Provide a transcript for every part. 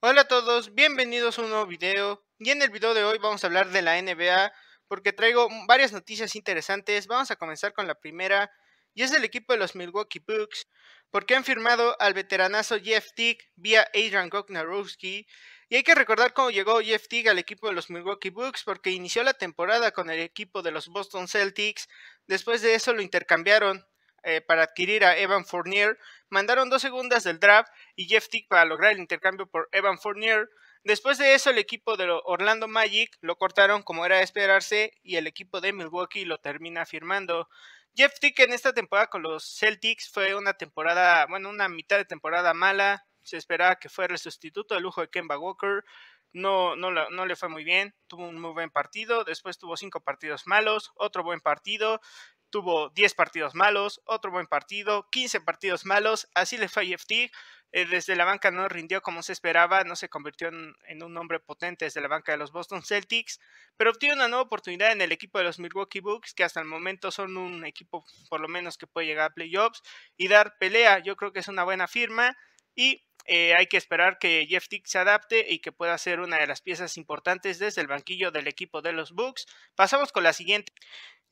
Hola a todos, bienvenidos a un nuevo video. Y en el video de hoy vamos a hablar de la NBA porque traigo varias noticias interesantes. Vamos a comenzar con la primera y es del equipo de los Milwaukee Bucks porque han firmado al veteranazo Jeff Tick vía Adrian Gognarowski y hay que recordar cómo llegó Jeff Tick al equipo de los Milwaukee Bucks porque inició la temporada con el equipo de los Boston Celtics, después de eso lo intercambiaron eh, para adquirir a Evan Fournier, mandaron dos segundas del draft y Jeff Tick para lograr el intercambio por Evan Fournier. Después de eso, el equipo de Orlando Magic lo cortaron como era de esperarse y el equipo de Milwaukee lo termina firmando. Jeff Tick en esta temporada con los Celtics fue una temporada, bueno, una mitad de temporada mala. Se esperaba que fuera el sustituto de lujo de Kemba Walker. No, no, no, le fue muy bien. Tuvo un muy buen partido. Después tuvo cinco partidos malos. Otro buen partido tuvo 10 partidos malos, otro buen partido, 15 partidos malos, así le fue a EFT. Eh, desde la banca no rindió como se esperaba, no se convirtió en, un hombre potente desde la banca de los Boston Celtics, pero obtiene una nueva oportunidad en el equipo de los Milwaukee Bucks, que hasta el momento son un equipo por lo menos que puede llegar a playoffs y dar pelea. Yo creo que es una buena firma y eh, hay que esperar que Jeff Tick se adapte y que pueda ser una de las piezas importantes desde el banquillo del equipo de los Bucks. Pasamos con la siguiente.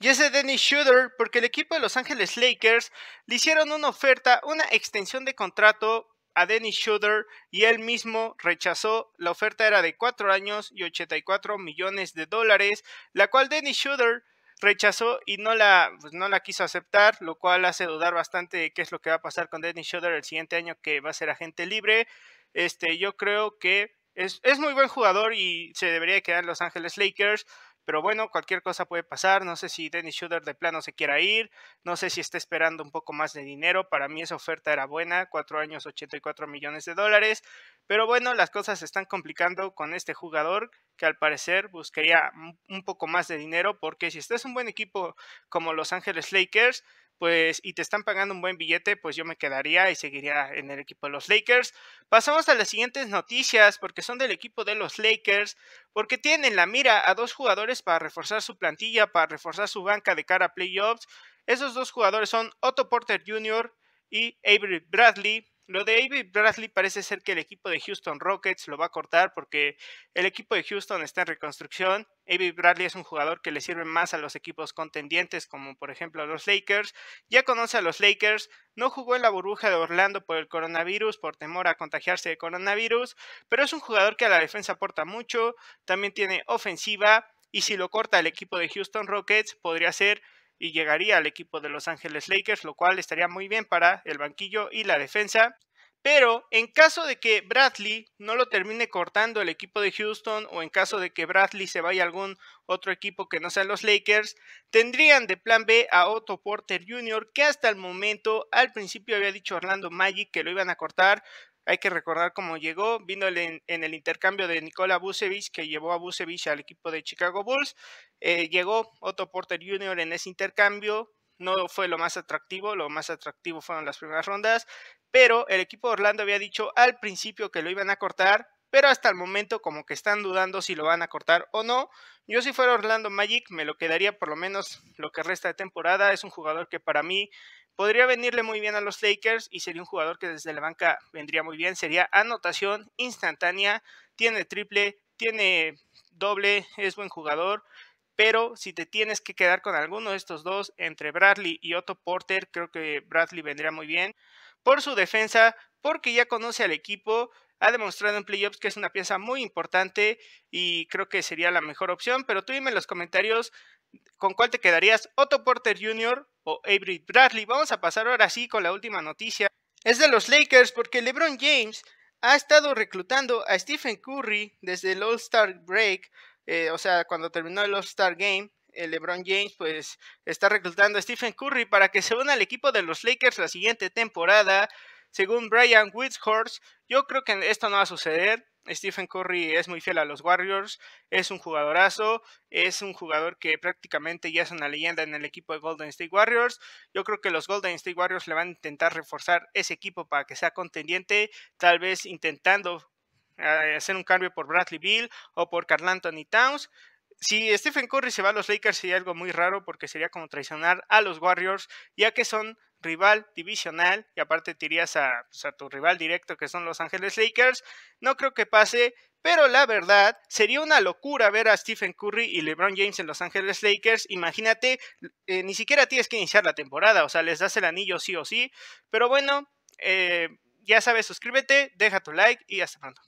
Y es de Dennis Schroeder porque el equipo de Los Ángeles Lakers le hicieron una oferta, una extensión de contrato a Dennis Schroeder y él mismo rechazó. La oferta era de 4 años y 84 millones de dólares, la cual Dennis Schroeder rechazó y no la, pues, no la quiso aceptar, lo cual hace dudar bastante de qué es lo que va a pasar con Dennis Schroeder el siguiente año que va a ser agente libre. Este, yo creo que es, es muy buen jugador y se debería quedar en Los Ángeles Lakers. Pero bueno, cualquier cosa puede pasar. No sé si Dennis Schroeder de plano se quiera ir. No sé si está esperando un poco más de dinero. Para mí esa oferta era buena. Cuatro años, 84 millones de dólares. Pero bueno, las cosas se están complicando con este jugador que al parecer buscaría un poco más de dinero. Porque si estás un buen equipo como Los Ángeles Lakers, pues y te están pagando un buen billete, pues yo me quedaría y seguiría en el equipo de los Lakers. Pasamos a las siguientes noticias porque son del equipo de los Lakers, porque tienen la mira a dos jugadores para reforzar su plantilla, para reforzar su banca de cara a playoffs. Esos dos jugadores son Otto Porter Jr. y Avery Bradley. Lo de Avery Bradley parece ser que el equipo de Houston Rockets lo va a cortar porque el equipo de Houston está en reconstrucción. Avery Bradley es un jugador que le sirve más a los equipos contendientes, como por ejemplo a los Lakers. Ya conoce a los Lakers, no jugó en la burbuja de Orlando por el coronavirus, por temor a contagiarse de coronavirus, pero es un jugador que a la defensa aporta mucho, también tiene ofensiva y si lo corta el equipo de Houston Rockets podría ser y llegaría al equipo de Los Ángeles Lakers, lo cual estaría muy bien para el banquillo y la defensa. Pero en caso de que Bradley no lo termine cortando el equipo de Houston o en caso de que Bradley se vaya a algún otro equipo que no sean los Lakers, tendrían de plan B a Otto Porter Jr., que hasta el momento, al principio había dicho Orlando Magic que lo iban a cortar, hay que recordar cómo llegó, vino en, el intercambio de Nikola Vucevic, que llevó a Vucevic al equipo de Chicago Bulls. Eh, llegó Otto Porter Jr. en ese intercambio, no fue lo más atractivo, lo más atractivo fueron las primeras rondas, pero el equipo de Orlando había dicho al principio que lo iban a cortar, pero hasta el momento como que están dudando si lo van a cortar o no. Yo si fuera Orlando Magic me lo quedaría por lo menos lo que resta de temporada, es un jugador que para mí podría venirle muy bien a los Lakers y sería un jugador que desde la banca vendría muy bien. Sería anotación instantánea, tiene triple, tiene doble, es buen jugador. Pero si te tienes que quedar con alguno de estos dos, entre Bradley y Otto Porter, creo que Bradley vendría muy bien. Por su defensa, porque ya conoce al equipo, ha demostrado en playoffs que es una pieza muy importante y creo que sería la mejor opción. Pero tú dime en los comentarios con cuál te quedarías, Otto Porter Jr. o Avery Bradley. Vamos a pasar ahora sí con la última noticia. Es de los Lakers porque LeBron James ha estado reclutando a Stephen Curry desde el All-Star Break, eh, o sea, cuando terminó el All-Star Game. El LeBron James pues está reclutando a Stephen Curry para que se una al equipo de los Lakers la siguiente temporada. Según Brian Windhorst, yo creo que esto no va a suceder. Stephen Curry es muy fiel a los Warriors, es un jugadorazo, es un jugador que prácticamente ya es una leyenda en el equipo de Golden State Warriors. Yo creo que los Golden State Warriors le van a intentar reforzar ese equipo para que sea contendiente, tal vez intentando eh, hacer un cambio por Bradley Bill o por Carl Anthony Towns. Si Stephen Curry se va a los Lakers sería algo muy raro porque sería como traicionar a los Warriors, ya que son rival divisional y aparte te irías a, pues, a, tu rival directo que son Los Ángeles Lakers. No creo que pase, pero la verdad sería una locura ver a Stephen Curry y LeBron James en Los Ángeles Lakers. Imagínate, eh, ni siquiera tienes que iniciar la temporada, o sea, les das el anillo sí o sí. Pero bueno, eh, ya sabes, suscríbete, deja tu like y hasta pronto.